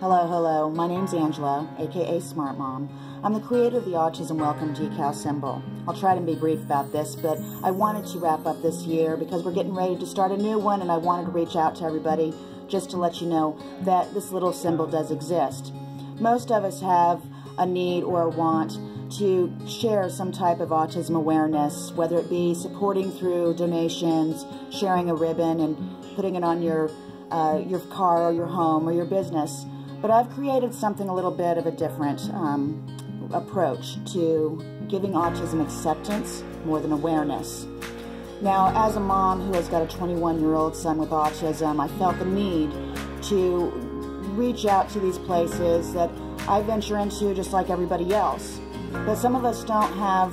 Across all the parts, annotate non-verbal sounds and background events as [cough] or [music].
Hello, hello. My name's Angela, aka Smart Mom. I'm the creator of the Autism Welcomed decal symbol. I'll try to be brief about this, but I wanted to wrap up this year because we're getting ready to start a new one, and I wanted to reach out to everybody just to let you know that this little symbol does exist. Most of us have a need or a want to share some type of autism awareness, whether it be supporting through donations, sharing a ribbon and putting it on your uh, your car or your home or your business. But I've created something a little bit of a different um, approach to giving autism acceptance more than awareness. Now, as a mom who has got a 21 year old son with autism, I felt the need to reach out to these places that I venture into just like everybody else. But some of us don't have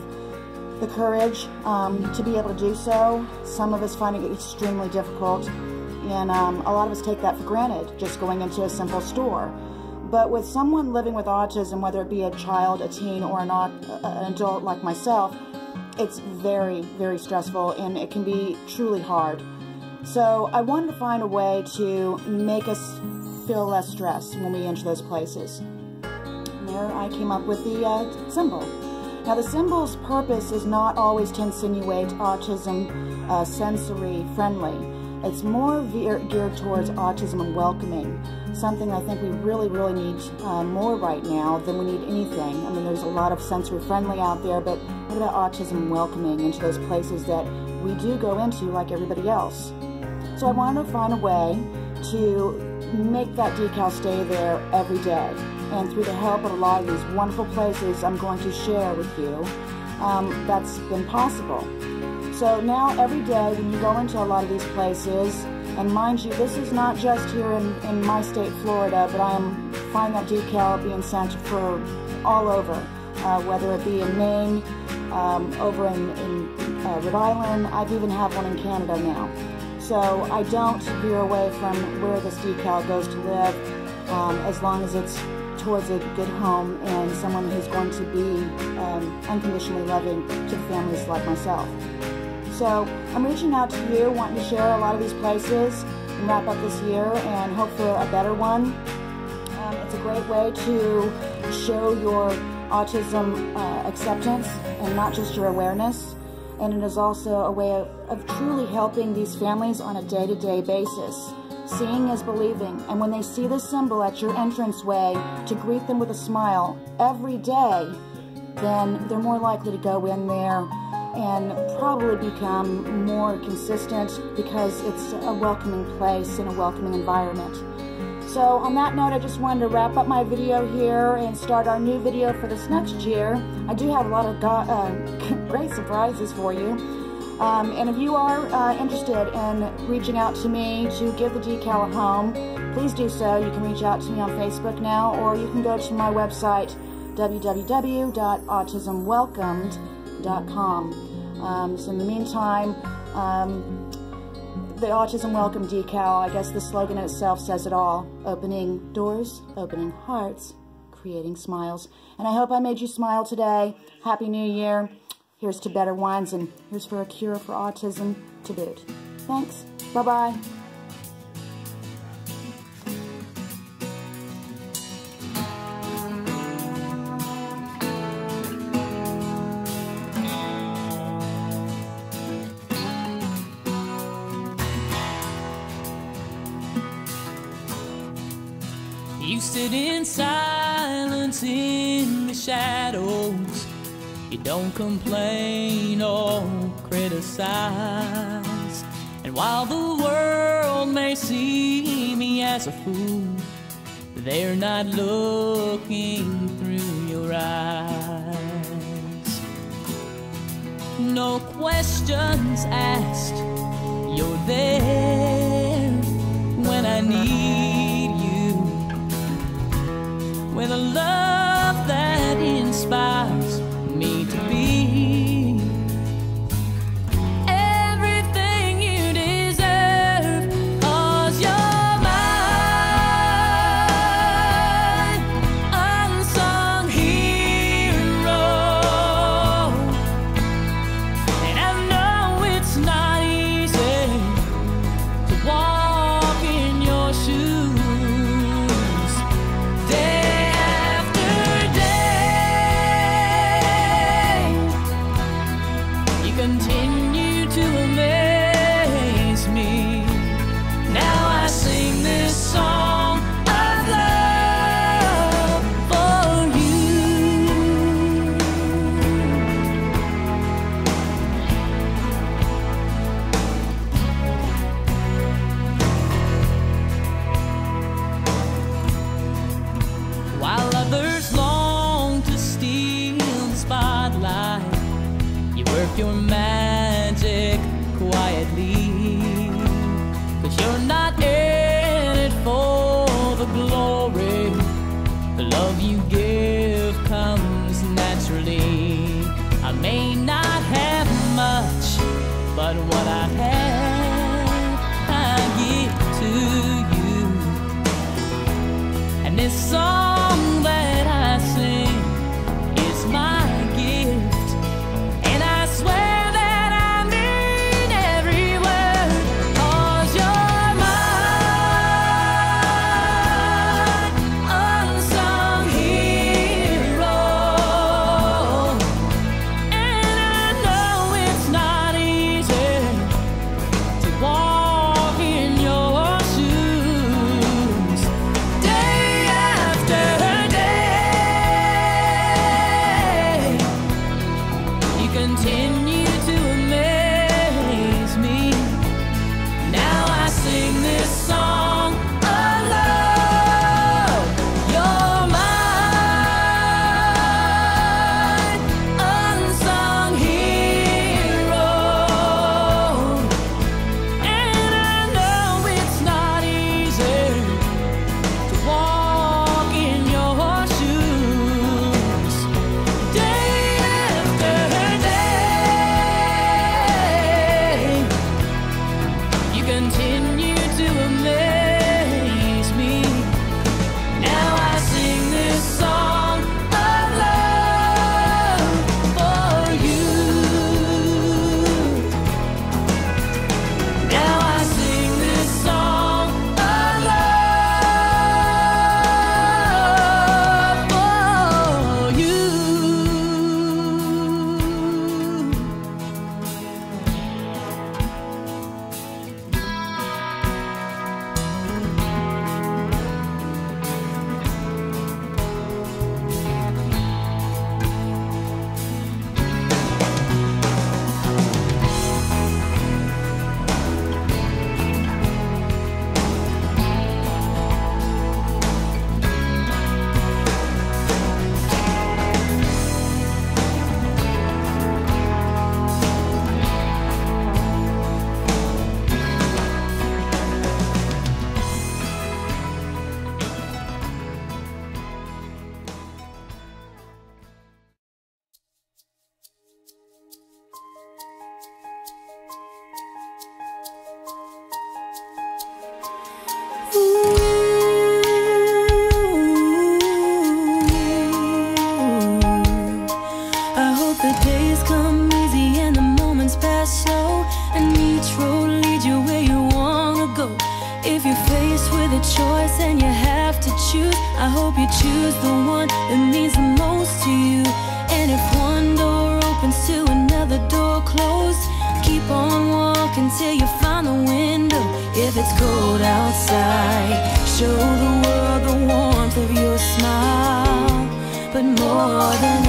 the courage um, to be able to do so. Some of us find it extremely difficult. And um, a lot of us take that for granted, just going into a simple store. But with someone living with autism, whether it be a child, a teen, or an, an adult like myself, it's very, very stressful and it can be truly hard. So I wanted to find a way to make us feel less stressed when we enter those places. And there I came up with the uh, symbol. Now the symbol's purpose is not always to insinuate autism uh, sensory friendly. It's more geared towards autism and welcoming, something I think we really, really need uh, more right now than we need anything. I mean, there's a lot of sensory friendly out there, but what about autism and welcoming into those places that we do go into like everybody else? So I wanted to find a way to make that decal stay there every day. And through the help of a lot of these wonderful places I'm going to share with you, um, that's been possible. So now every day when you go into a lot of these places, and mind you, this is not just here in, in my state, Florida, but I am finding that decal being sent for all over, uh, whether it be in Maine, um, over in, in uh, Rhode Island. I've even have one in Canada now. So I don't veer away from where this decal goes to live um, as long as it's towards a good home and someone who's going to be um, unconditionally loving to families like myself. So I'm reaching out to you, wanting to share a lot of these places and wrap up this year and hope for a better one. Um, it's a great way to show your autism uh, acceptance and not just your awareness. And it is also a way of, of truly helping these families on a day-to-day -day basis. Seeing is believing, and when they see the symbol at your entranceway to greet them with a smile every day, then they're more likely to go in there and probably become more consistent because it's a welcoming place and a welcoming environment. So on that note, I just wanted to wrap up my video here and start our new video for this next year. I do have a lot of uh, [laughs] great surprises for you. Um, and if you are uh, interested in reaching out to me to give the decal a home, please do so. You can reach out to me on Facebook now, or you can go to my website, www.autismwelcomed.com. Um, so in the meantime, um, the Autism Welcomed decal, I guess the slogan itself says it all. Opening doors, opening hearts, creating smiles. And I hope I made you smile today. Happy New Year. Here's to better ones, and here's for a cure for autism to boot. Thanks. Bye-bye. Sit in silence in the shadows. You don't complain or criticize. And while the world may see me as a fool, they're not looking through your eyes. No questions asked, you're there when I need with a love that inspires continue to amaze. but what I have. until you find the window. If it's cold outside Show the world the warmth of your smile. But more than